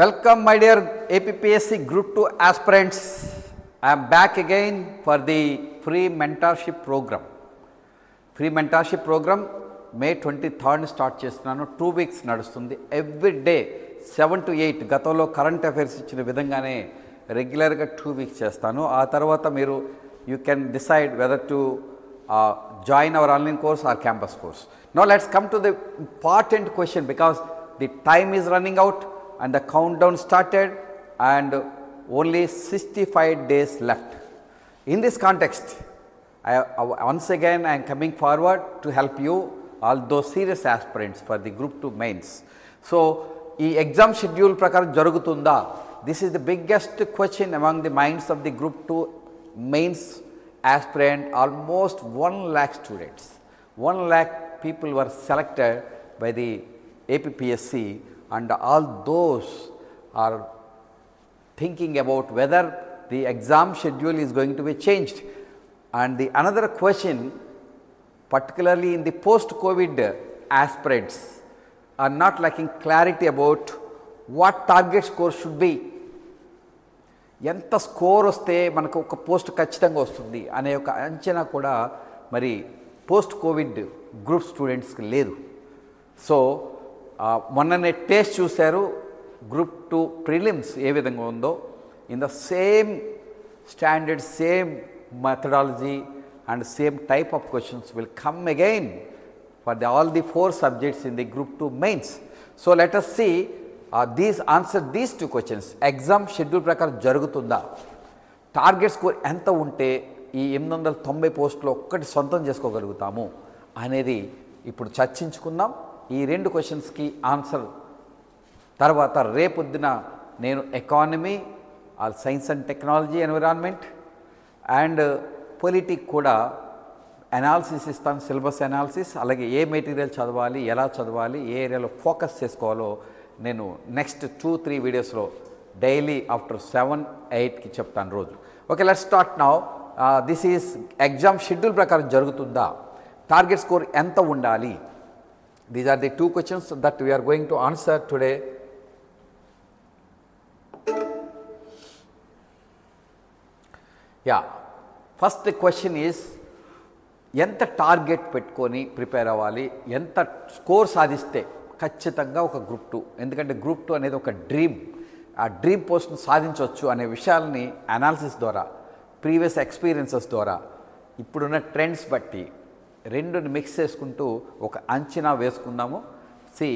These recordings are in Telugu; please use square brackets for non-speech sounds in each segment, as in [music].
Welcome, my dear APPSC Group 2 aspirants. I am back again for the free mentorship program. Free mentorship program May twenty third start చేస్తున్నాను. టూ వీక్స్ నడుస్తుంది. Every day seven to eight గతంలో కరెంట్ అఫైర్స్ ఇచ్చిన విధంగానే రెగ్యులర్గా టూ వీక్స్ చేస్తాను. ఆ తర్వాత మీరు you can decide whether to join our online course or campus course no let's come to the important question because the time is running out And the count down started and only sixty five days left in this context I, I- once again I am coming forward to help you all those serious aspirants for the group 2 mains. So ఈ ఎగ్జామ్ షెడ్యూల్ ప్రకారం జరుగుతుందా this is the biggest question among the minds of the group two mains aspirant almost one lakh students one lakh people were selected by the APSC And all those are thinking about whether the exam schedule is going to be changed. And the another question, particularly in the post-COVID aspirants, are not lacking clarity about what target score should be. ఎంత స్కోర్ వస్తే మనకు ఒక పోస్ట్ ఖచ్చితంగా వస్తుంది అనే ఒక అంచనా కూడా మరి పోస్ట్ కోవిడ్ గ్రూప్ స్టూడెంట్స్కి లేదు సో ఆ, మొన్ననే టేస్ట్ చూశారు. గ్రూప్ టూ ప్రిలిమ్స్ ఏ విధంగా ఉందో. In the same standard same methodology and same type of questions will come again for the all the four subjects in the group two mains. So let us see these answer these two questions exam schedule ప్రకారం జరుగుతుందా? టార్గెట్ స్కోర్ ఎంత ఉంటే ఈ ఎనిమిది వందల తొంభై పోస్టులు ఒక్కటి సొంతం చేసుకోగలుగుతాము? అనేది ఇప్పుడు చర్చించుకుందాం. ఈ రెండు క్వశ్చన్స్కి ఆన్సర్ తర్వాత రేపొద్దున నేను ఎకానమీ ఆ science and technology environment and politic కూడా అనాలిసిస్ ఇస్తాను సిలబస్ అనాలిసిస్ అలాగే ఏ మెటీరియల్ చదవాలి ఎలా చదవాలి ఏ ఏరియాలో ఫోకస్ చేసుకోవాలో నేను నెక్స్ట్ టూ త్రీ వీడియోస్లో డైలీ ఆఫ్టర్ సెవెన్ ఎయిట్కి చెప్తాను రోజు. Okay let start now this is exam schedule ప్రకారం జరుగుతుందా? టార్గెట్ స్కోర్ ఎంత ఉండాలి? These are the two questions that are going to answer today yeah first question is ఎంత టార్గెట్ పెట్టుకొని ప్రిపేర్ అవ్వాలి? ఎంత స్కోర్ సాధిస్తే ఖచ్చితంగా ఒక గ్రూప్ టూ ఎందుకంటే గ్రూప్ టూ అనేది ఒక డ్రీమ్ ఆ డ్రీమ్ పోస్ట్ను సాధించవచ్చు అనే విషయాల్ని అనాలిసిస్ ద్వారా ప్రీవియస్ ఎక్స్పీరియన్సెస్ ద్వారా ఇప్పుడున్న ట్రెండ్స్ బట్టి. రెండుని మిక్స్ చేసుకుంటూ ఒక అంచనా వేసుకుందాము. సి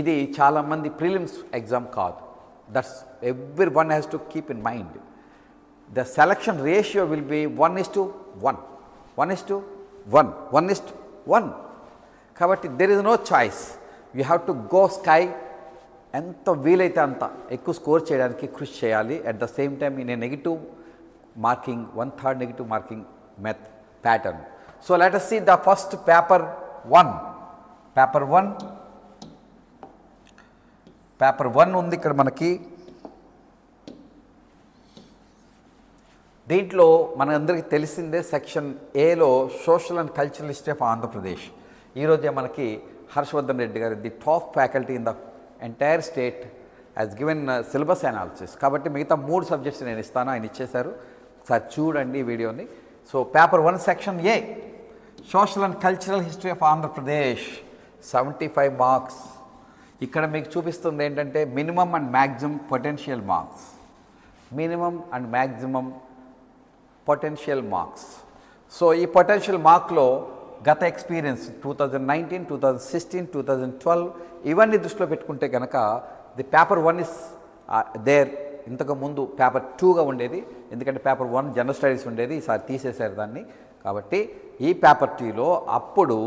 ఇది చాలామంది ప్రిలిమ్స్ ఎగ్జామ్ కాదు. That's everyone has to keep in mind the selection ratio will be one is to one one is to one one is to one కాబట్టి there is no choice you have to go sky ఎంత వీలైతే అంత ఎక్కువ స్కోర్ చేయడానికి కృషి చేయాలి. అట్ ద సేమ్ టైం నేను negative marking one third negative marking method pattern so let us see the first paper one paper one paper one ఉంది ఇక్కడ మనకి. దీంట్లో మనందరికీ తెలిసిందే సెక్షన్ ఏలో social and cultural history of Andhra Pradesh. ఈరోజే మనకి హర్షవర్ధన్ రెడ్డి గారు the top faculty in the entire state as given syllabus analysis కాబట్టి మిగతా మూడు సబ్జెక్ట్స్ నేను ఇస్తాను ఆయన ఇచ్చేశారు. సార్ చూడండి ఈ వీడియోని. So paper one section A social and cultural history of Andhra Pradesh seventy five marks ఇక్కడ మీకు చూపిస్తుంది ఏంటంటే minimum and maximum potential marks minimum and maximum potential marks so ఈ పొటెన్షియల్ మార్క్లో గత experience two thousand nineteen two thousand sixteen two thousand twelve ఇవన్నీ దృష్టిలో పెట్టుకుంటే కనుక the paper one is there ఇంతకు ముందు పేపర్ టూగా ఉండేది. ఎందుకంటే పేపర్ వన్ జనరల్ స్టడీస్ ఉండేది. ఈసారి తీసేశారు దాన్ని. కాబట్టి ఈ పేపర్ టీలో అప్పుడు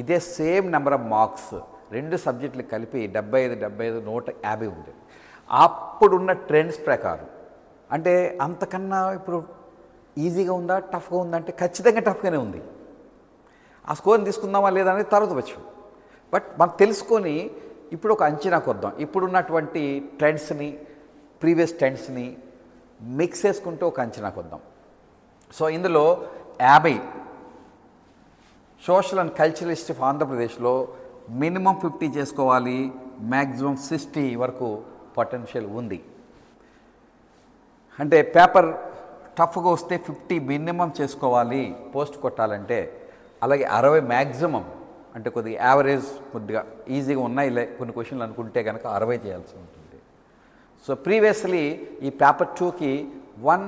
ఇదే సేమ్ నెంబర్ ఆఫ్ మార్క్స్ రెండు సబ్జెక్టులు కలిపి డెబ్బై ఐదు డెబ్బై ఐదు నూట యాభై ఉంది. అప్పుడున్న ట్రెండ్స్ ప్రకారం అంటే అంతకన్నా ఇప్పుడు ఈజీగా ఉందా టఫ్గా ఉందా అంటే ఖచ్చితంగా టఫ్గానే ఉంది. ఆ స్కోర్ని తీసుకుందామా లేదా అనేది తర్వాత వచ్చు. బట్ మనం తెలుసుకొని ఇప్పుడు ఒక అంచనాకు వద్దాం ఇప్పుడున్నటువంటి ట్రెండ్స్ని ప్రీవియస్ ట్రెండ్స్ని మిక్స్ చేసుకుంటూ ఒక అంచనాకు వద్దాం సో ఇందులో యాభై. Social and cultural history of ఆంధ్రప్రదేశ్లో మినిమం ఫిఫ్టీ చేసుకోవాలి మ్యాక్సిమం సిక్స్టీ వరకు పొటెన్షియల్ ఉంది. అంటే పేపర్ టఫ్గా వస్తే ఫిఫ్టీ మినిమం చేసుకోవాలి పోస్ట్ కొట్టాలంటే అలాగే అరవై మ్యాక్సిమం అంటే కొద్దిగా యావరేజ్ కొద్దిగా ఈజీగా ఉన్నాయి లే కొన్ని క్వశ్చన్లు అనుకుంటే కనుక అరవై చేయాల్సి ఉంటుంది. సో ప్రీవియస్లీ ఈ పేపర్ టూకి వన్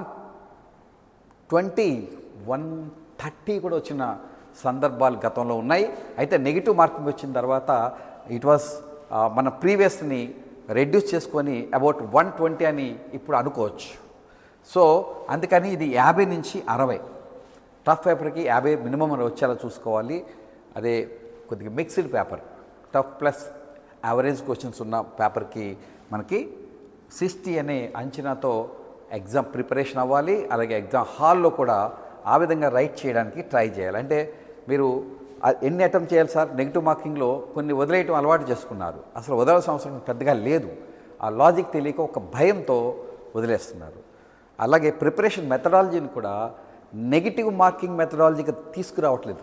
ట్వంటీ వన్ థర్టీ కూడా వచ్చిన సందర్భాలు గతంలో ఉన్నాయి. అయితే నెగిటివ్ మార్కింగ్ వచ్చిన తర్వాత ఇట్ వాస్ మన ప్రీవియస్ని రెడ్యూస్ చేసుకొని అబౌట్ వన్ ట్వంటీ అని ఇప్పుడు అనుకోవచ్చు. సో అందుకని ఇది యాభై నుంచి అరవై. టఫ్ పేపర్కి యాభై మినిమం వచ్చేలా చూసుకోవాలి. అదే కొద్దిగా mixed paper. Tough plus average questions ఉన్న పేపర్కి మనకి సిక్స్టీ అనే అంచనాతో ఎగ్జామ్ ప్రిపరేషన్ అవ్వాలి. అలాగే ఎగ్జామ్ హాల్లో కూడా ఆ విధంగా రైట్ చేయడానికి ట్రై చేయాలి. అంటే మీరు ఎన్ని అటెంప్ట్ చేయాలి సార్? నెగిటివ్ మార్కింగ్లో కొన్ని వదిలేయటం అలవాటు చేసుకున్నారు. అసలు వదలాల్సిన అవసరం పెద్దగా లేదు. ఆ లాజిక్ తెలియక ఒక భయంతో వదిలేస్తున్నారు. అలాగే ప్రిపరేషన్ మెథడాలజీని కూడా నెగిటివ్ మార్కింగ్ మెథడాలజీకి తీసుకురావట్లేదు.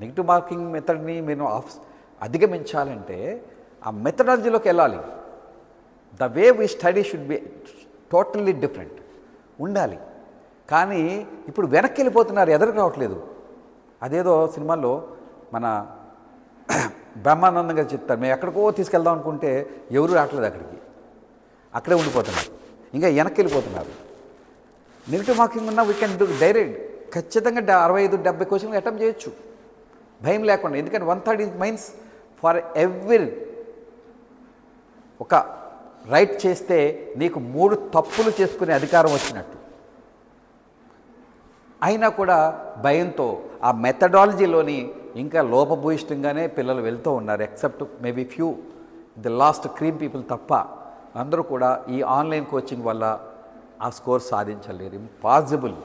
నెగిటివ్ మార్కింగ్ మెథడ్ని మీరు ఆఫ్ అధిగమించాలంటే ఆ మెథడాలజీలోకి వెళ్ళాలి. The way we study should be totally different. ఉండాలి. కానీ ఇప్పుడు వెనక్కి వెళ్ళిపోతున్నారు ఎదరికి రావట్లేదు. అదేదో సినిమాల్లో మన [clears throat] బ్రహ్మానందంగా చెప్తారు మేము ఎక్కడికో తీసుకెళ్దాం అనుకుంటే ఎవరు రావట్లేదు అక్కడికి. అక్కడే ఉండిపోతున్నారు. ఇంకా వెనక్కి వెళ్ళిపోతున్నారు నెగిటివ్ మార్కింగ్ ఉన్నా వీ కెన్ డూ డైరెక్ట్ ఖచ్చితంగా డ- అరవై ఐదు డెబ్బై క్వశ్చన్లు అటెంప్ట్ చేయొచ్చు. భయం లేకుండా ఎందుకంటే one third is minus for every ఒక రైట్ చేస్తే నీకు మూడు తప్పులు చేసుకునే అధికారం వచ్చినట్టు. అయినా కూడా భయంతో ఆ మెథడాలజీలోని ఇంకా లోపభూయిష్టంగానే పిల్లలు వెళ్తూ ఉన్నారు except maybe few the last cream people తప్ప. అందరూ కూడా ఈ ఆన్లైన్ కోచింగ్ వల్ల ఆ స్కోర్ సాధించలేరు ఇంపాసిబుల్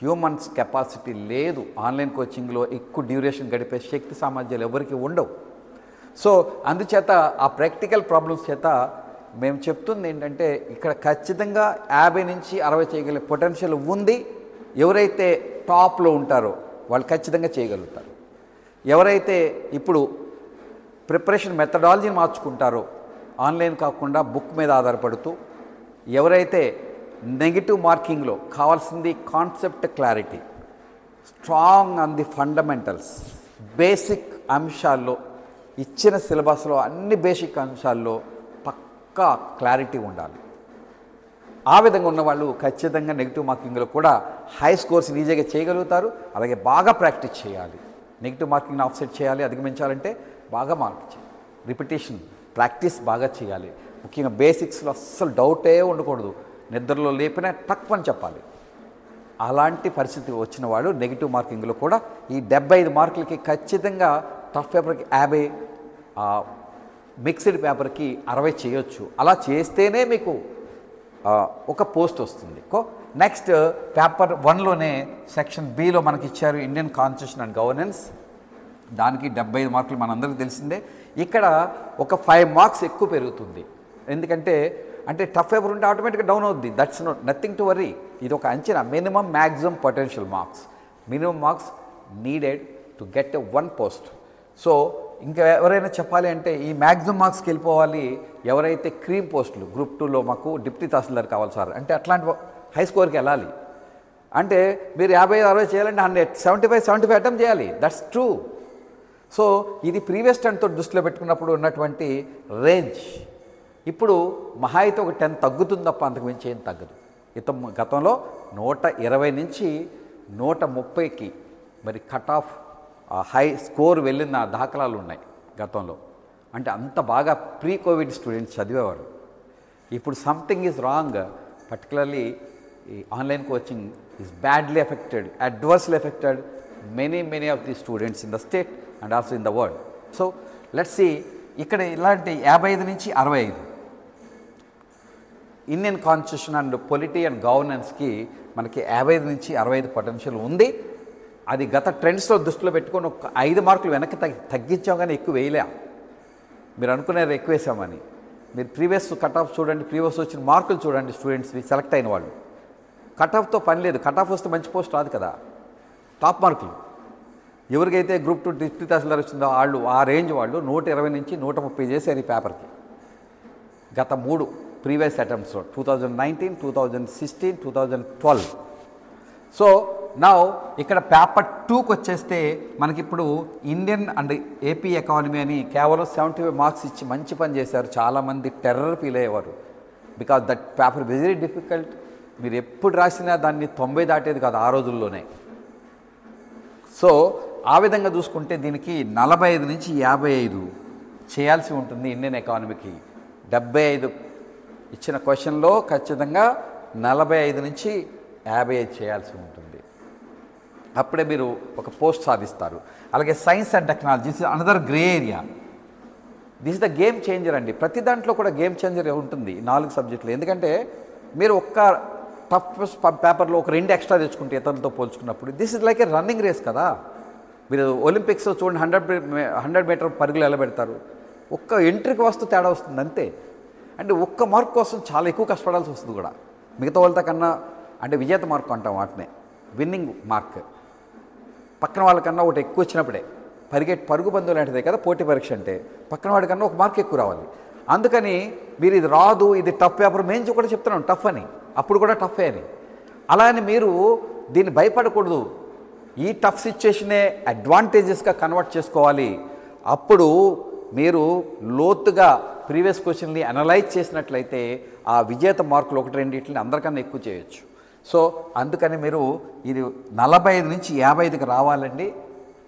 హ్యూమన్స్ కెపాసిటీ లేదు. ఆన్లైన్ కోచింగ్లో ఎక్కువ డ్యూరేషన్ గడిపే శక్తి సామర్థ్యాలు ఎవరికి ఉండవు. సో అందుచేత ఆ ప్రాక్టికల్ ప్రాబ్లమ్స్ చేత మేము చెప్తుంది ఏంటంటే ఇక్కడ ఖచ్చితంగా యాభై నుంచి అరవై చేయగలిగే పొటెన్షియల్ ఉంది. ఎవరైతే టాప్లో ఉంటారో వాళ్ళు ఖచ్చితంగా చేయగలుగుతారు. ఎవరైతే ఇప్పుడు ప్రిపరేషన్ మెథడాలజీని మార్చుకుంటారో ఆన్లైన్ కాకుండా బుక్ మీద ఆధారపడుతూ ఎవరైతే నెగిటివ్ మార్కింగ్లో కావాల్సింది concept clarity strong on the fundamentals basic అంశాల్లో ఇచ్చిన సిలబస్లో అన్ని బేసిక్ అంశాల్లో పక్కా క్లారిటీ ఉండాలి. ఆ విధంగా ఉన్న వాళ్ళు ఖచ్చితంగా నెగిటివ్ మార్కింగ్లో కూడా హై స్కోర్స్ ఈజీగా చేయగలుగుతారు. అలాగే బాగా ప్రాక్టీస్ చేయాలి. నెగిటివ్ మార్కింగ్ని ఆఫ్సెట్ చేయాలి అధిగమించాలంటే బాగా మార్క్ చేయాలి. రిపిటేషన్ ప్రాక్టీస్ బాగా చేయాలి. ముఖ్యంగా బేసిక్స్లో అస్సలు డౌటే ఉండకూడదు. నిద్రలో లేపినా తక్కువ అని చెప్పాలి. అలాంటి పరిస్థితి వచ్చిన వాళ్ళు నెగిటివ్ మార్కింగ్లో కూడా ఈ డెబ్బై ఐదు మార్కులకి ఖచ్చితంగా టఫ్ పేపర్కి యాభై మిక్స్డ్ పేపర్కి అరవై చేయొచ్చు. అలా చేస్తేనే మీకు ఒక పోస్ట్ వస్తుంది. కో నెక్స్ట్ పేపర్ వన్లోనే సెక్షన్ బిలో మనకి ఇచ్చారు ఇండియన్ కాన్స్టిట్యూషన్ అండ్ గవర్నెన్స్. దానికి డెబ్బై ఐదు మార్కులు మనందరికీ తెలిసిందే. ఇక్కడ ఒక ఫైవ్ మార్క్స్ ఎక్కువ పెరుగుతుంది. ఎందుకంటే అంటే టఫ్ పేపర్ ఉంటే ఆటోమేటిక్గా డౌన్ అవుద్ది. That's no nothing to worry ఇది ఒక అంచనా. Minimum maximum potential marks minimum marks needed to get a one post so ఇంకా ఎవరైనా చెప్పాలి అంటే ఈ మ్యాక్సిమం మార్క్స్కి వెళ్ళిపోవాలి ఎవరైతే క్రీమ్ పోస్టులు గ్రూప్ టూలో మాకు డిప్టీ తహసీల్దార్ కావాలి సార్. అంటే అట్లాంటి హై స్కోర్కి వెళ్ళాలి. అంటే మీరు యాభై అరవై చేయాలంటే hundred seventy five seventy five attempt చేయాలి. దట్స్ ట్రూ సో ఇది ప్రీవియస్ టెన్తో దృష్టిలో పెట్టుకున్నప్పుడు ఉన్నటువంటి రేంజ్. ఇప్పుడు మహా అయితే ఒక టెన్ తగ్గుతుంది తప్ప అంతకు మించి ఏం తగ్గదు. ఇత గతంలో నూట ఇరవై నుంచి నూట ముప్పైకి మరి కట్ ఆఫ్ హై స్కోర్ వెళ్ళిన దాఖలాలు ఉన్నాయి గతంలో. అంటే అంత బాగా ప్రీ కోవిడ్ స్టూడెంట్స్ చదివేవారు. ఇప్పుడు సంథింగ్ ఈజ్ రాంగ్ పర్టికులర్లీ ఈ online coaching is badly affected adversely affected many many of the students in the state and also in the world so let's see ఇక్కడ ఇలాంటి యాభై ఐదు నుంచి అరవై ఐదు. Indian constitution and polity and గవర్నెన్స్కి మనకి యాభై ఐదు నుంచి అరవై ఐదు పొటెన్షియల్ ఉంది. అది గత ట్రెండ్స్లో దృష్టిలో పెట్టుకొని ఒక ఐదు మార్కులు వెనక్కి తగ్గి తగ్గించాం కానీ ఎక్కువ వేయలే. మీరు అనుకున్నారు ఎక్కువ వేసామని. మీరు ప్రీవియస్ కట్ ఆఫ్ చూడండి ప్రీవియస్ వచ్చిన మార్కులు చూడండి స్టూడెంట్స్వి సెలెక్ట్ అయిన వాళ్ళు. కట్ ఆఫ్తో పని లేదు కట్ ఆఫ్ వస్తే మంచి పోస్ట్ రాదు కదా. టాప్ మార్కులు. ఎవరికైతే గ్రూప్ టూ డిస్ట్రిక్ట్ తహసీల్దార్ వచ్చిందో వాళ్ళు ఆ రేంజ్ వాళ్ళు నూట ఇరవై నుంచి నూట ముప్పై చేశారు ఈ పేపర్కి. గత మూడు previous అటెంప్ట్స్లో two thousand nineteen two thousand sixteen two thousand twelve. So నా ఇక్కడ పేపర్ టూకి వచ్చేస్తే మనకిప్పుడు ఇండియన్ అండ్ ఏపీ ఎకానమీ అని కేవలం సెవెంటీ ఫైవ్ మార్క్స్ ఇచ్చి మంచి పని చేశారు. చాలామంది టెర్రర్ ఫీల్ అయ్యేవారు. Because that paper very difficult మీరు ఎప్పుడు రాసినా దాన్ని తొంభై దాటేది కాదు ఆ రోజుల్లోనే. సో ఆ విధంగా చూసుకుంటే దీనికి నలభై ఐదు నుంచి యాభై ఐదు చేయాల్సి ఉంటుంది ఇండియన్ ఎకానమీకి. డెబ్బై ఐదు ఇచ్చిన క్వశ్చన్లో ఖచ్చితంగా నలభై ఐదు నుంచి యాభై ఐదు చేయాల్సి ఉంటుంది. అప్పుడే మీరు ఒక పోస్ట్ సాధిస్తారు. అలాగే science and technology another grey area this the game changer అండి. ప్రతి దాంట్లో కూడా గేమ్ చేంజర్ ఉంటుంది నాలుగు సబ్జెక్టులు ఎందుకంటే మీరు ఒక్క టఫ్ పేపర్లో ఒక రెండు ఎక్స్ట్రా తెచ్చుకుంటే ఇతరులతో పోల్చుకున్నప్పుడు this is like a running race కదా. మీరు ఒలింపిక్స్ చూడండి హండ్రెడ్ హండ్రెడ్ మీటర్ పరుగులు ఎలా పెడతారు. ఒక్క ఎంట్రీకి వస్తూ తేడా వస్తుంది అంతే. అంటే ఒక్క మార్క్ కోసం చాలా ఎక్కువ కష్టపడాల్సి వస్తుంది కూడా. మిగతా వాళ్ళతో కన్నా అంటే విజేత మార్క్ అంటాం వాటినే. విన్నింగ్ మార్క్ పక్కన వాళ్ళకన్నా ఒకటి ఎక్కువ వచ్చినప్పుడే. పరిగెట్ పరుగు బంధువు లాంటిదే కదా పోటీ పరీక్ష అంటే. పక్కన వాడికన్నా ఒక మార్క్ ఎక్కువ రావాలి. అందుకని మీరు ఇది రాదు ఇది టఫ్ పేపర్ మేము కూడా చెప్తున్నాం టఫ్ అని. అప్పుడు కూడా టఫే అని. అలా అని మీరు దీన్ని భయపడకూడదు. ఈ టఫ్ సిచ్యుయేషనే అడ్వాంటేజెస్గా కన్వర్ట్ చేసుకోవాలి. అప్పుడు మీరు లోతుగా ప్రీవియస్ క్వశ్చన్ని అనలైజ్ చేసినట్లయితే ఆ విజేత మార్కులు ఒకటి రెండింటిని అందరికన్నా ఎక్కువ చేయొచ్చు. సో అందుకని మీరు ఇది నలభై ఐదు నుంచి యాభై ఐదుకి రావాలండి.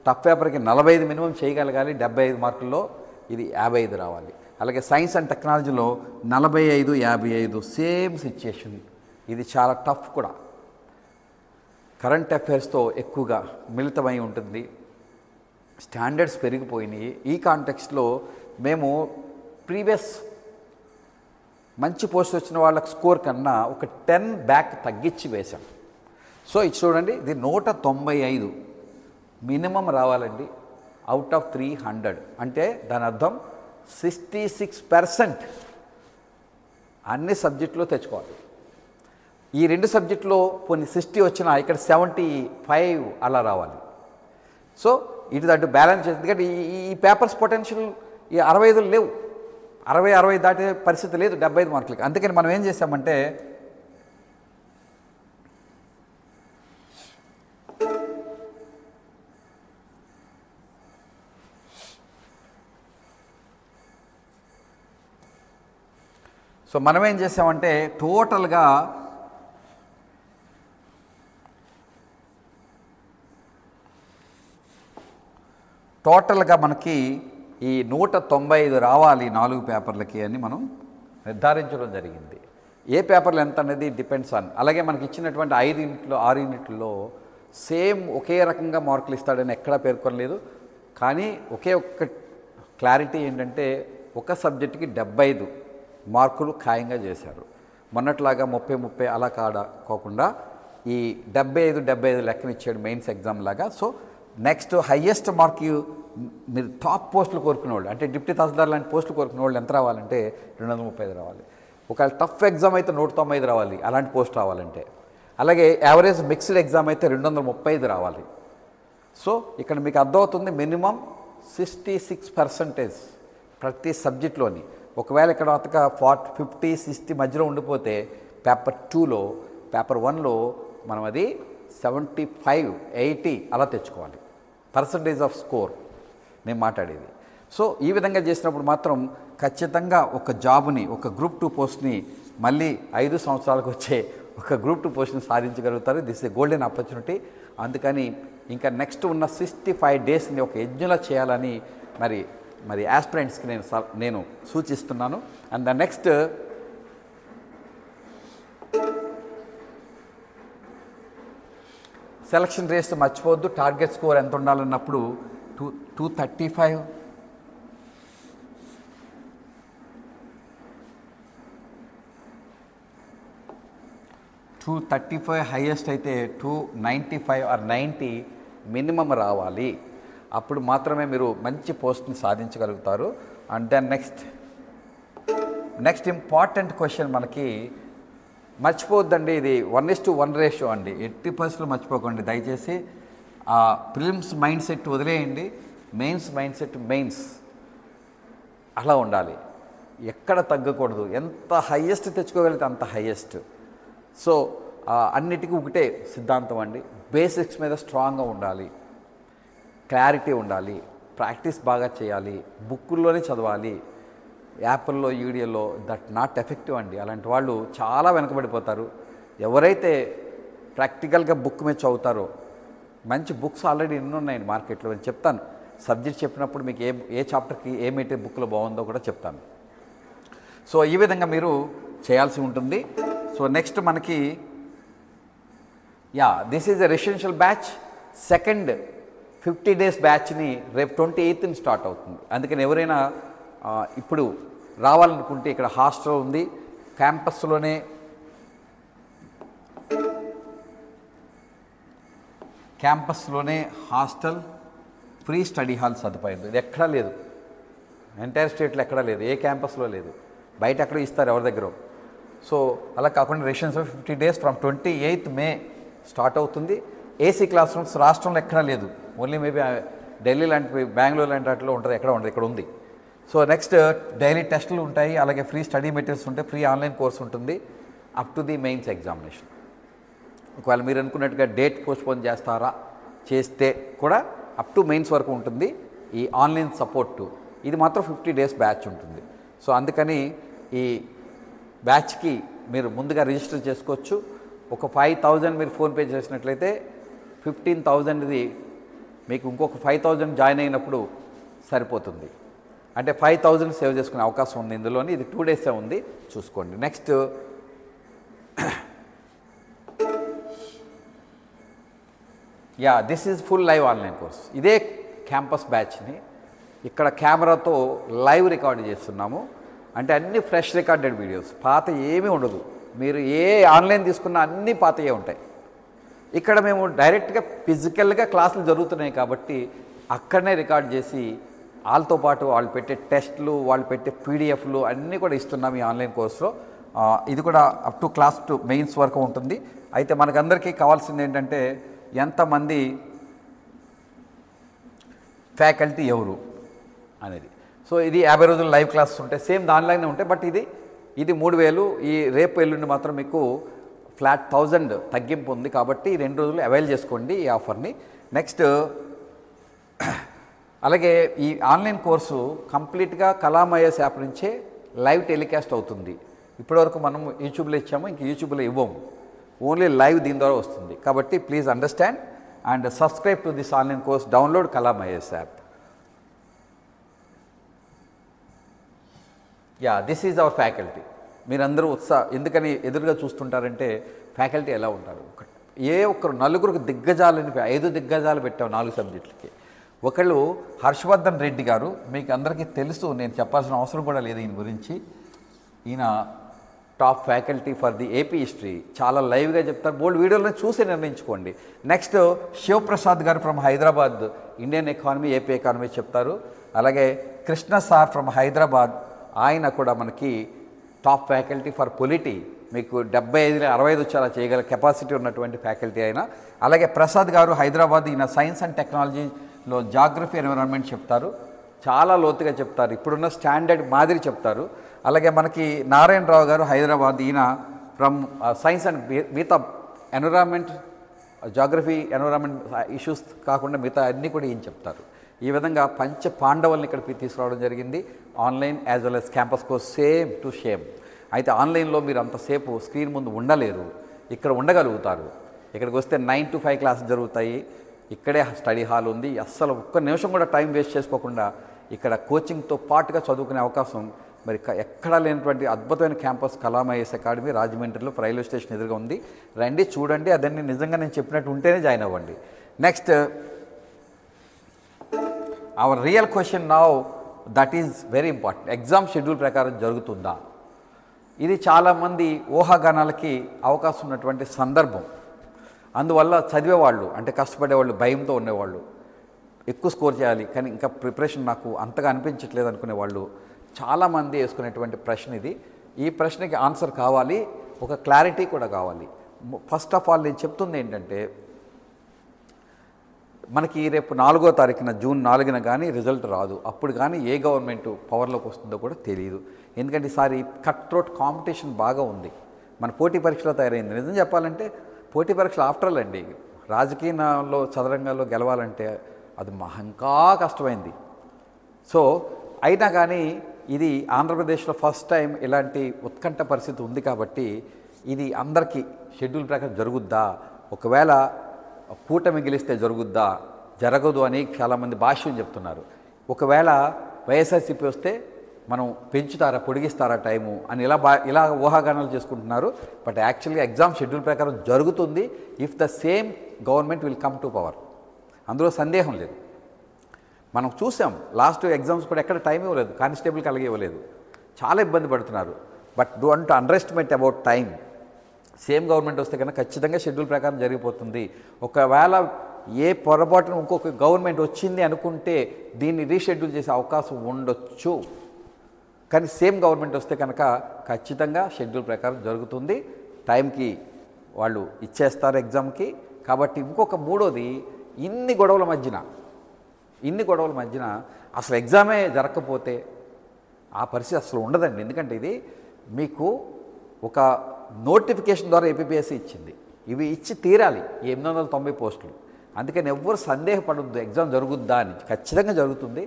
టఫ్ పేపర్కి నలభై ఐదు మినిమం చేయగలగాలి డెబ్బై ఐదు మార్కుల్లో ఇది యాభై ఐదు రావాలి. అలాగే సైన్స్ అండ్ టెక్నాలజీలో నలభై ఐదు యాభై ఐదు సేమ్ సిచ్యుయేషన్. ఇది చాలా టఫ్ కూడా. కరెంట్ అఫైర్స్తో ఎక్కువగా మిళితమై ఉంటుంది. స్టాండర్డ్స్ పెరిగిపోయినాయి. ఈ కాంటెక్స్ట్లో మేము ప్రీవియస్ మంచి పోస్ట్ వచ్చిన వాళ్ళకి స్కోర్ కన్నా ఒక టెన్ బ్యాక్ తగ్గించి వేశాం. సో ఇది చూడండి ఇది నూట తొంభై ఐదు మినిమం రావాలండి అవుట్ ఆఫ్ త్రీ హండ్రెడ్ అంటే దాని అర్థం సిక్స్టీ సిక్స్ పర్సెంట్ అన్ని సబ్జెక్టులో తెచ్చుకోవాలి. ఈ రెండు సబ్జెక్టులో కొన్ని సిక్స్టీ వచ్చినా ఇక్కడ సెవెంటీ ఫైవ్ అలా రావాలి. సో ఇటు దట్టు బ్యాలెన్స్ ఎందుకంటే ఈ ఈ పేపర్స్ పొటెన్షియల్ ఈ అరవై ఐదులు లేవు. అరవై అరవై దాటే పరిస్థితి లేదు డెబ్బై ఐదు మార్కులకి. అందుకని మనం ఏం చేసామంటే సో మనం ఏం చేసామంటే టోటల్గా టోటల్గా మనకి ఈ నూట తొంభై ఐదు రావాలి నాలుగు పేపర్లకి అని మనం నిర్ధారించడం జరిగింది. ఏ పేపర్లు ఎంత అనేది డిపెండ్స్ ఆన్ అలాగే మనకి ఇచ్చినటువంటి ఐదు యూనిట్లు ఆరు యూనిట్లలో సేమ్ ఒకే రకంగా మార్కులు ఇస్తాడని ఎక్కడా పేర్కొనలేదు. కానీ ఒకే ఒక్క క్లారిటీ ఏంటంటే ఒక సబ్జెక్టుకి డెబ్బై ఐదు మార్కులు ఖాయంగా చేశారు. మొన్నట్లాగా ముప్పై ముప్పై అలా కాడ కాకుండా ఈ డెబ్బై ఐదు డెబ్బై ఐదు లెక్కనిచ్చాడు మెయిన్స్ ఎగ్జామ్ లాగా. సో నెక్స్ట్ హయ్యెస్ట్ మార్క్ మీరు టాప్ పోస్టులు కోరుకునే వాళ్ళు అంటే డిప్యూటీ తహసీల్దార్ లాంటి పోస్టులు కోరుకునే వాళ్ళు ఎంత రావాలంటే రెండు వందల ముప్పై ఐదు రావాలి. ఒకవేళ టఫ్ ఎగ్జామ్ అయితే నూట తొంభై ఐదు రావాలి అలాంటి పోస్ట్ రావాలంటే. అలాగే యావరేజ్ మిక్స్డ్ ఎగ్జామ్ అయితే రెండు వందల ముప్పై ఐదు రావాలి. సో ఇక్కడ మీకు అర్థమవుతుంది మినిమం సిక్స్టీ సిక్స్ పర్సంటేజ్ ప్రతి సబ్జెక్ట్లోని. ఒకవేళ ఇక్కడ అతక ఫార్టీ ఫిఫ్టీ సిక్స్టీ మధ్యలో ఉండిపోతే పేపర్ టూలో పేపర్ వన్లో మనం అది సెవెంటీ ఫైవ్ ఎయిటీ అలా తెచ్చుకోవాలి. Percentage of score. నేను మాట్లాడేది. సో ఈ విధంగా చేసినప్పుడు మాత్రం ఖచ్చితంగా ఒక జాబ్ని ఒక గ్రూప్ టూ పోస్ట్ని మళ్ళీ ఐదు సంవత్సరాలకు వచ్చే ఒక గ్రూప్ టూ పోస్ట్ని సాధించగలుగుతారు. This a golden opportunity. అందుకని ఇంకా నెక్స్ట్ ఉన్న సిక్స్టీ ఫైవ్ డేస్ని ఒక యజ్ఞలా చేయాలని మరి మరి యాస్పిరెంట్స్కి నేను నేను సూచిస్తున్నాను. And the next selection race మర్చిపోవద్దు. టార్గెట్ స్కోర్ ఎంత ఉండాలన్నప్పుడు two two thirty five. Two thirty five highest అయితే two ninety five or ninety minimum రావాలి. అప్పుడు మాత్రమే మీరు మంచి పోస్ట్ని సాధించగలుగుతారు. And then next next important question మనకి మర్చిపోవద్దండి. ఇది one is to one ratio అండి. ఎట్టి పరిస్థితులు మర్చిపోకండి. దయచేసి ఆ ప్రిలిమ్స్ మైండ్ సెట్ వదిలేయండి మెయిన్స్ మైండ్ సెట్ మెయిన్స్. అలా ఉండాలి. ఎక్కడ తగ్గకూడదు. ఎంత హయ్యెస్ట్ తెచ్చుకోగలిగితే అంత హయ్యెస్ట్ సో అన్నిటికీ ఒకటే సిద్ధాంతం అండి. బేసిక్స్ మీద స్ట్రాంగ్గా ఉండాలి. క్లారిటీ ఉండాలి. ప్రాక్టీస్ బాగా చేయాలి. బుక్కుల్లోనే చదవాలి. యాప్ల్లో యూడియోలో దట్ నాట్ ఎఫెక్టివ్ అండి. అలాంటి వాళ్ళు చాలా వెనకబడిపోతారు. ఎవరైతే ప్రాక్టికల్గా బుక్ మీద చదువుతారో మంచి బుక్స్ ఆల్రెడీ ఎన్ని ఉన్నాయండి మార్కెట్లో. నేను చెప్తాను. సబ్జెక్ట్ చెప్పినప్పుడు మీకు ఏ ఏ చాప్టర్కి ఏ మెటీరియల్ బుక్లో బాగుందో కూడా చెప్తాను. సో ఈ విధంగా మీరు చేయాల్సి ఉంటుంది. సో నెక్స్ట్ మనకి yeah this is a residential batch. Second fifty days బ్యాచ్ని రేపు ట్వంటీ ఎయిత్ని స్టార్ట్ అవుతుంది. అందుకని ఎవరైనా ఇప్పుడు రావాలనుకుంటే ఇక్కడ హాస్టల్ ఉంది. క్యాంపస్లోనే క్యాంపస్లోనే హాస్టల్ ఫ్రీ స్టడీ హాల్ సదుపాయం ఇది ఎక్కడా లేదు. ఎంటైర్ స్టేట్లో ఎక్కడా లేదు. ఏ క్యాంపస్లో లేదు. బయట ఎక్కడ ఇస్తారు ఎవరి దగ్గర. సో అలా కాకుండా rations fifty days from twenty eighth May start అవుతుంది. ఏసీ క్లాస్ రూమ్స్ రాష్ట్రంలో ఎక్కడా లేదు. ఓన్లీ మేబీ ఢిల్లీ లాంటి బెంగళూరు లాంటి వాటిలో ఉంటుంది ఎక్కడ ఉండదు. ఇక్కడ ఉంది. సో నెక్స్ట్ డైలీ టెస్టులు ఉంటాయి. అలాగే ఫ్రీ స్టడీ మెటీరియల్స్ ఉంటాయి ఫ్రీ ఆన్లైన్ కోర్స్ ఉంటుంది. Up to the mains examination. ఒకవేళ మీరు అనుకున్నట్టుగా డేట్ పోస్ట్పోన్ చేస్తారా చేస్తే కూడా అప్ టు మెయిన్స్ వరకు ఉంటుంది ఈ ఆన్లైన్ సపోర్టు. ఇది మాత్రం ఫిఫ్టీ డేస్ బ్యాచ్ ఉంటుంది. సో అందుకని ఈ బ్యాచ్కి మీరు ముందుగా రిజిస్టర్ చేసుకోవచ్చు. ఒక ఫైవ్ థౌజండ్ మీరు ఫోన్పే చేసినట్లయితే ఫిఫ్టీన్ థౌజండ్ది మీకు ఇంకొక ఫైవ్ థౌజండ్ జాయిన్ అయినప్పుడు సరిపోతుంది. అంటే ఫైవ్ థౌజండ్ సేవ్ చేసుకునే అవకాశం ఉంది ఇందులోని. ఇది టూ డేసే ఉంది. చూసుకోండి. Next yeah this is full live online course ఇదే క్యాంపస్ బ్యాచ్ని ఇక్కడ కెమెరాతో లైవ్ రికార్డ్ చేస్తున్నాము. అంటే అన్ని ఫ్రెష్ రికార్డెడ్ వీడియోస్ పాత ఏమీ ఉండదు. మీరు ఏ ఆన్లైన్ తీసుకున్న అన్నీ పాతయే ఉంటాయి. ఇక్కడ మేము డైరెక్ట్గా ఫిజికల్గా క్లాసులు జరుగుతున్నాయి కాబట్టి అక్కడనే రికార్డ్ చేసి వాళ్ళతో పాటు వాళ్ళు పెట్టే టెస్ట్లు వాళ్ళు పెట్టే పీడిఎఫ్లు అన్నీ కూడా ఇస్తున్నాం ఈ ఆన్లైన్ కోర్సులో ఇది కూడా up to class to mains వరకు ఉంటుంది. అయితే మనకందరికీ కావాల్సింది ఏంటంటే ఎంతమంది ఫ్యాకల్టీ ఎవరు అనేది. సో ఇది యాభై రోజులు లైవ్ క్లాసెస్ ఉంటాయి. సేమ్ దానిలాగానే ఉంటాయి. బట్ ఇది ఇది మూడు వేలు. ఈ రేపు ఎల్లుండి మాత్రం మీకు ఫ్లాట్ థౌజండ్ తగ్గింపు ఉంది కాబట్టి రెండు రోజులు అవైల్ చేసుకోండి ఈ ఆఫర్ని. నెక్స్ట్ అలాగే ఈ ఆన్లైన్ కోర్సు కంప్లీట్గా కలాం యాప్ నుంచే లైవ్ టెలికాస్ట్ అవుతుంది. ఇప్పటివరకు మనం యూట్యూబ్లో ఇచ్చాము ఇంక యూట్యూబ్లో ఇవ్వము. ఓన్లీ లైవ్ దీని ద్వారా వస్తుంది. కాబట్టి please understand and subscribe to this online course download Kalam IS app. Yeah this is our faculty. మీరందరూ ఉత్సాహ ఎందుకని ఎదురుగా చూస్తుంటారంటే ఫ్యాకల్టీ ఎలా ఉంటారు? ఏ ఒక్కరు నలుగురికి దిగ్గజాలని ఐదు దిగ్గజాలు పెట్టాం నాలుగు సబ్జెక్టులకి. ఒకళ్ళు హర్షవర్ధన్ రెడ్డి గారు మీకు అందరికీ తెలుసు నేను చెప్పాల్సిన అవసరం కూడా లేదు ఈయన గురించి. ఈయన top faculty for the AP history. చాలా లైవ్గా చెప్తారు. బోల్డ్ వీడియోలను చూసి నిర్ణయించుకోండి. నెక్స్ట్ శివప్రసాద్ గారు from Hyderabad. Indian economy AP economy చెప్తారు. అలాగే కృష్ణ సార్ ఫ్రమ్ హైదరాబాద్. ఆయన కూడా మనకి టాప్ ఫ్యాకల్టీ ఫర్ పొలిటీ. మీకు డెబ్బై ఐదు అరవై ఐదు వచ్చేలా చేయగల కెపాసిటీ ఉన్నటువంటి ఫ్యాకల్టీ అయినా అలాగే ప్రసాద్ గారు హైదరాబాద్ ఈయన సైన్స్ అండ్ టెక్నాలజీలో జాగ్రఫీ ఎన్విరాన్మెంట్ చెప్తారు. చాలా లోతుగా చెప్తారు. ఇప్పుడున్న స్టాండర్డ్ మాదిరి చెప్తారు. అలాగే మనకి నారాయణరావు గారు హైదరాబాద్ ఈయన ఫ్రమ్ సైన్స్ అండ్ మిగతా ఎన్విరాన్మెంట్ జాగ్రఫీ ఎన్విరాన్మెంట్ ఇష్యూస్ కాకుండా మిగతా అన్నీ కూడా ఈయన చెప్తారు. ఈ విధంగా పంచ పాండవుల్ని ఇక్కడికి తీసుకురావడం జరిగింది. Online as well as campus course same to same అయితే ఆన్లైన్లో మీరు అంతసేపు స్క్రీన్ ముందు ఉండలేరు. ఇక్కడ ఉండగలుగుతారు. ఇక్కడికి వస్తే నైన్ టు ఫైవ్ క్లాసెస్ జరుగుతాయి. ఇక్కడే స్టడీ హాల్ ఉంది. అస్సలు ఒక్క నిమిషం కూడా టైం వేస్ట్ చేసుకోకుండా ఇక్కడ కోచింగ్తో పాటుగా చదువుకునే అవకాశం మరి ఎక్కడా లేనటువంటి అద్భుతమైన క్యాంపస్ కలాం ఐఎస్ అకాడమీ రాజమండ్రిలో రైల్వే స్టేషన్ ఎదురుగా ఉంది. రండి చూడండి అదన్నీ నిజంగా నేను చెప్పినట్టు ఉంటేనే జాయిన్ అవ్వండి. Next our real question now that is very important exam schedule ప్రకారం జరుగుతుందా? ఇది చాలామంది ఊహాగానాలకి అవకాశం ఉన్నటువంటి సందర్భం. అందువల్ల చదివేవాళ్ళు అంటే కష్టపడేవాళ్ళు భయంతో ఉండేవాళ్ళు ఎక్కువ స్కోర్ చేయాలి కానీ ఇంకా ప్రిపరేషన్ నాకు అంతగా అనిపించట్లేదు అనుకునే వాళ్ళు చాలామంది వేసుకునేటువంటి ప్రశ్న ఇది. ఈ ప్రశ్నకి ఆన్సర్ కావాలి ఒక క్లారిటీ కూడా కావాలి. ఫస్ట్ ఆఫ్ ఆల్ నేను చెప్తుంది ఏంటంటే మనకి రేపు నాలుగో తారీఖున జూన్ నాలుగున కానీ రిజల్ట్ రాదు. అప్పుడు కానీ ఏ గవర్నమెంట్ పవర్లోకి వస్తుందో కూడా తెలియదు ఎందుకంటే ఈసారి కట్ త్రోట్ కాంపిటీషన్ బాగా ఉంది. మన పోటీ పరీక్షలో తయారైంది. నిజం చెప్పాలంటే పోటీ పరీక్షలు ఆఫ్టర్ ఆల్ అండి. రాజకీయాల్లో చదరంగాల్లో గెలవాలంటే అది మహంకా కష్టమైంది. సో అయినా కానీ ఇది ఆంధ్రప్రదేశ్లో ఫస్ట్ టైం ఇలాంటి ఉత్కంఠ పరిస్థితి ఉంది కాబట్టి ఇది అందరికీ షెడ్యూల్ ప్రకారం జరుగుద్దా? ఒకవేళ కూటమి గెలిస్తే జరుగుద్దా? జరగదు అని చాలామంది భాష్యం చెప్తున్నారు. ఒకవేళ వైఎస్ఆర్సీపీ వస్తే మనం పెంచుతారా పొడిగిస్తారా టైము అని ఇలా బా ఇలా ఊహాగానాలు చేసుకుంటున్నారు. బట్ యాక్చువల్గా ఎగ్జామ్ షెడ్యూల్ ప్రకారం జరుగుతుంది. If the same government will come to power. అందులో సందేహం లేదు. మనం చూసాం లాస్ట్ ఎగ్జామ్స్ కూడా ఎక్కడ టైం ఇవ్వలేదు కానిస్టేబుల్ అలాగే ఇవ్వలేదు. చాలా ఇబ్బంది పడుతున్నారు. But don't underestimate about time same government వస్తే కనుక ఖచ్చితంగా షెడ్యూల్ ప్రకారం జరిగిపోతుంది. ఒకవేళ ఏ పొరపాటున ఇంకొక గవర్నమెంట్ వచ్చింది అనుకుంటే దీన్ని రీషెడ్యూల్ చేసే అవకాశం ఉండొచ్చు. కానీ సేమ్ గవర్నమెంట్ వస్తే కనుక ఖచ్చితంగా షెడ్యూల్ ప్రకారం జరుగుతుంది. టైంకి వాళ్ళు ఇచ్చేస్తారు ఎగ్జామ్కి కాబట్టి ఇంకొక మూడోది ఇన్ని గొడవల మధ్యన ఇన్ని గొడవల మధ్యన అసలు ఎగ్జామే జరగకపోతే ఆ పరిస్థితి అసలు ఉండదండి. ఎందుకంటే ఇది మీకు ఒక నోటిఫికేషన్ ద్వారా ఏపీఎస్సీ ఇచ్చింది. ఇవి ఇచ్చి తీరాలి ఎనిమిది వందల తొంభై పోస్టులు. అందుకని ఎవ్వరు సందేహపడద్దు. ఎగ్జామ్ జరుగుద్దా అని ఖచ్చితంగా జరుగుతుంది.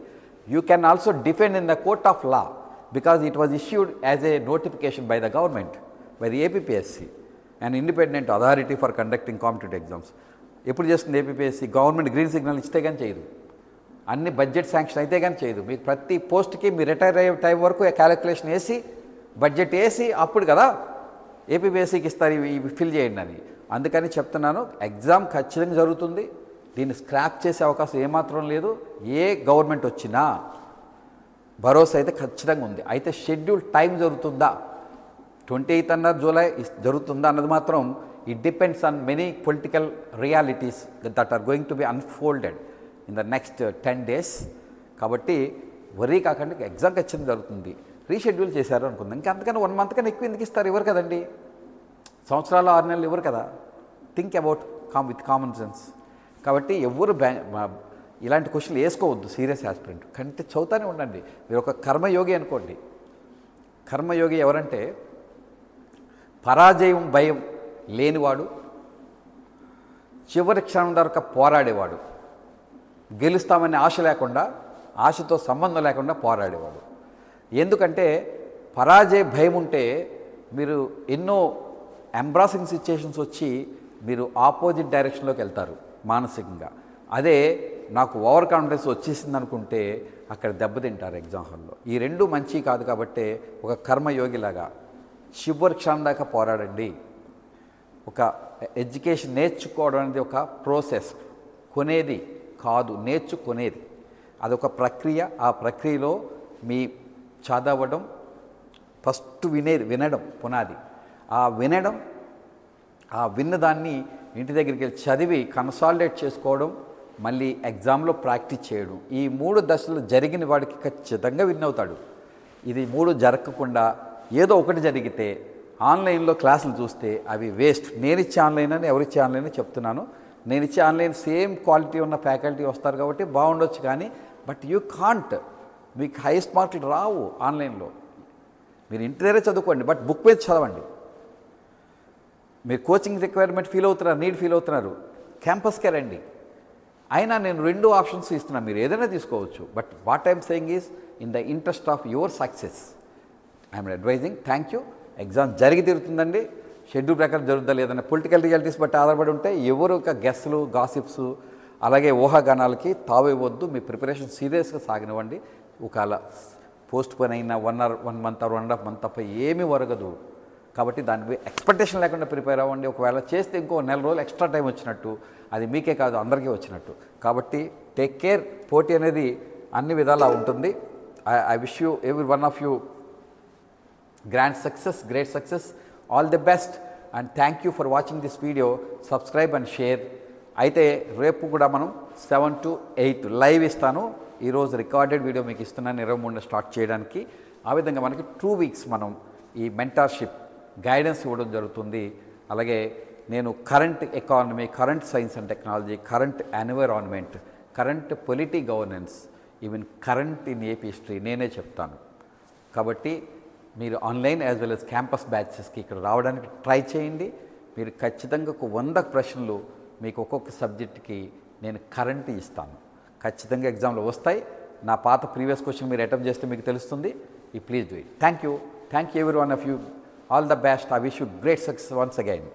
You can also defend in the court of law because it was issued as a notification by the government by the APSC and independent authority for conducting competitive exams ఎప్పుడు చేస్తుంది ఏపీఎస్సీ గవర్నమెంట్ గ్రీన్ సిగ్నల్ ఇస్తే కానీ చేయదు. అన్ని బడ్జెట్ శాంక్షన్ అయితే కానీ చేయదు. మీకు ప్రతి పోస్ట్కి మీరు రిటైర్ అయ్యే టైం వరకు క్యాలిక్యులేషన్ వేసి బడ్జెట్ వేసి అప్పుడు కదా ఏపీబీఎస్సీకి ఇస్తారు ఇవి ఫిల్ చేయండి అని. అందుకని చెప్తున్నాను ఎగ్జామ్ ఖచ్చితంగా జరుగుతుంది. దీన్ని స్క్రాప్ చేసే అవకాశం ఏమాత్రం లేదు. ఏ గవర్నమెంట్ వచ్చినా భరోసా అయితే ఖచ్చితంగా ఉంది. అయితే షెడ్యూల్ టైం జరుగుతుందా? ట్వంటీ ఎయిత్ అన్న జూలై జరుగుతుందా అన్నది మాత్రం it depends on many political realities that are going to be unfolded. In the next ten days కాబట్టి వరీ కాకుండా ఎగ్జామ్ ఖచ్చితంగా జరుగుతుంది. రీషెడ్యూల్ చేశారు అనుకుందాం. ఇంకా అంతకన్నా వన్ మంత్ కన్నా ఎక్కువ ఎందుకు ఇస్తారు? ఇవ్వరు కదండి? సంవత్సరాలు ఆరు నెలలు ఇవ్వరు కదా? Think about calm with common sense కాబట్టి ఎవరు బ్యా ఇలాంటి క్వశ్చన్లు వేసుకోవద్దు. సీరియస్ ఆస్పిరెంట్ కంటే చదువుతానే ఉండండి. మీరు ఒక కర్మయోగి అనుకోండి. కర్మయోగి ఎవరంటే పరాజయం భయం లేనివాడు చివరి క్షణం వరకు పోరాడేవాడు. గెలుస్తామని ఆశ లేకుండా ఆశతో సంబంధం లేకుండా పోరాడేవాడు. ఎందుకంటే పరాజయ భయం ఉంటే మీరు ఎన్నో ఎంబ్రాసింగ్ సిచ్యుయేషన్స్ వచ్చి మీరు ఆపోజిట్ డైరెక్షన్లోకి వెళ్తారు మానసికంగా. అదే నాకు ఓవర్ కాన్ఫిడెన్స్ వచ్చేసింది అనుకుంటే అక్కడ దెబ్బతింటారు ఎగ్జామ్ హాల్లో. ఈ రెండు మంచి కాదు కాబట్టి ఒక కర్మయోగిలాగా చివరి క్షణం దాకా పోరాడండి. ఒక ఎడ్యుకేషన్ నేర్చుకోవడం అనేది ఒక ప్రోసెస్ కొనేది. కాదు నేర్చుకునేది. అదొక ప్రక్రియ. ఆ ప్రక్రియలో మీ చదవడం ఫస్ట్ వినేది వినడం పునాది. ఆ వినడం ఆ విన్నదాన్ని ఇంటి దగ్గరికి వెళ్ళి చదివి కన్సాలిడేట్ చేసుకోవడం మళ్ళీ ఎగ్జామ్లో ప్రాక్టీస్ చేయడం. ఈ మూడు దశలు జరిగిన వాడికి ఖచ్చితంగా విన్ అవుతాడు. ఇది మూడు జరగకుండా ఏదో ఒకటి జరిగితే ఆన్లైన్లో క్లాసులు చూస్తే అవి వేస్ట్. నేను ఆన్లైన్ అని ఎవరిచ్చే ఆన్లైన్ అని చెప్తున్నాను. నేను ఇచ్చే ఆన్లైన్ సేమ్ క్వాలిటీ ఉన్న ఫ్యాకల్టీ వస్తారు కాబట్టి బాగుండొచ్చు కానీ బట్ యూ కాంట్. మీకు హైయెస్ట్ మార్కులు రావు ఆన్లైన్లో. మీరు ఇంటి చదువుకోండి బట్ బుక్ మీద చదవండి. మీరు కోచింగ్ రిక్వైర్మెంట్ ఫీల్ అవుతున్నారు నీడ్ ఫీల్ అవుతున్నారు క్యాంపస్కే రండి అయినా నేను రెండు ఆప్షన్స్ ఇస్తున్నాను మీరు ఏదైనా తీసుకోవచ్చు. But what I'm saying is in the interest of your success. I'm advising thank you. Exam జరిగి తీరుతుందండి. షెడ్యూల్ ప్రకారం జరుగుతుందా లేదన్న పొలిటికల్ రియాలిటీస్ బట్టి ఆధారపడి ఉంటే ఎవరు ఒక గెస్ట్లు గాసిప్స్ అలాగే ఊహాగానాలకి తావివ్వద్దు. మీ ప్రిపరేషన్ సీరియస్గా సాగనివ్వండి. ఒకవేళ పోస్ట్ పోన్ అయినా one hour one month or one and half month తప్ప ఏమీ ఒరగదు. కాబట్టి దానిపై ఎక్స్పెక్టేషన్ లేకుండా ప్రిపేర్ అవ్వండి. ఒకవేళ చేస్తే ఇంకో నెల రోజులు ఎక్స్ట్రా టైం వచ్చినట్టు. అది మీకే కాదు అందరికీ వచ్చినట్టు. కాబట్టి టేక్ కేర్. పోటీ అనేది అన్ని విధాలా ఉంటుంది. I I wish you every one of you grand success great success. All the best and thank you for watching this video subscribe and share అయితే రేపు కూడా మనం సెవెన్ టు ఎయిట్ లైవ్ ఇస్తాను. ఈరోజు రికార్డెడ్ వీడియో మీకు ఇస్తున్నాను. ఇరవై మూడున స్టార్ట్ చేయడానికి. ఆ విధంగా మనకి టూ వీక్స్ మనం ఈ మెంటార్షిప్ గైడెన్స్ ఇవ్వడం జరుగుతుంది. అలాగే నేను current economy current science and technology current environment current polity governance even current in AP history నేనే చెప్తాను. కాబట్టి మీరు online as well as campus బ్యాచెస్కి ఇక్కడ రావడానికి ట్రై చేయండి. మీరు ఖచ్చితంగా ఒక వంద ప్రశ్నలు మీకు ఒక్కొక్క సబ్జెక్ట్కి నేను కరెంట్ ఇస్తాను. ఖచ్చితంగా ఎగ్జామ్లో వస్తాయి. నా పాత ప్రీవియస్ క్వశ్చన్ మీరు అటెంప్ట్ చేస్తే మీకు తెలుస్తుంది. ఈ please do it thank you thank you every one of you all the best I wish you great success once again